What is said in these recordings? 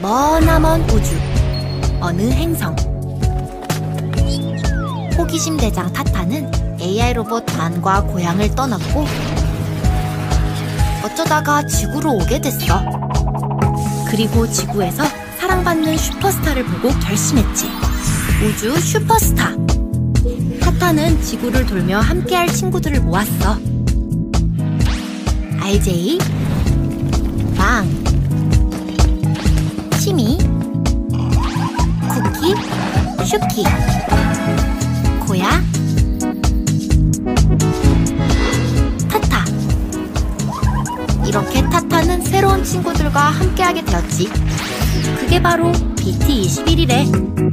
머나먼 우주 어느 행성 호기심 대장 타타는 AI 로봇 단과 고향을 떠났고 어쩌다가 지구로 오게 됐어. 그리고 지구에서 사랑받는 슈퍼스타를 보고 결심했지. 우주 슈퍼스타. 타타는 지구를 돌며 함께할 친구들을 모았어. RJ, 빵, 슈키, 고야, 타타. 이렇게 타타는 새로운 친구들과 함께하게 되었지. 그게 바로 BT21이래.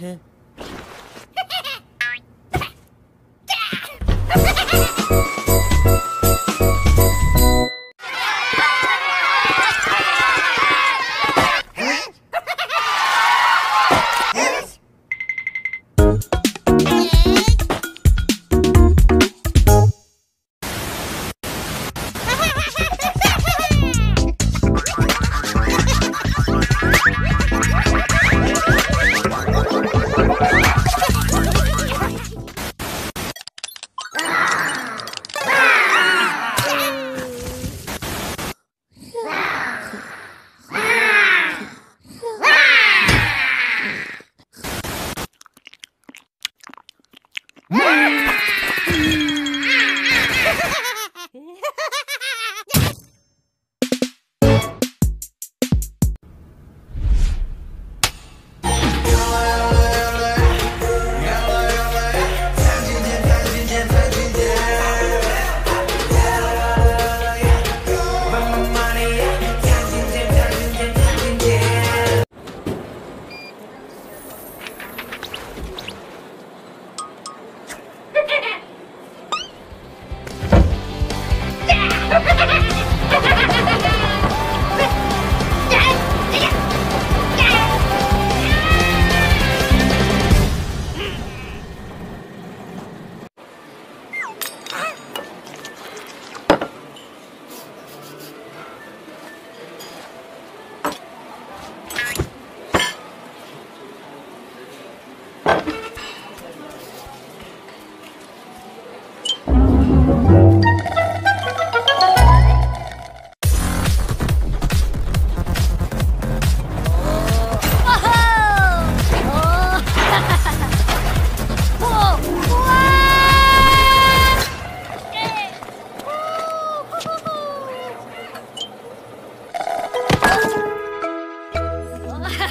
亲 Yeah.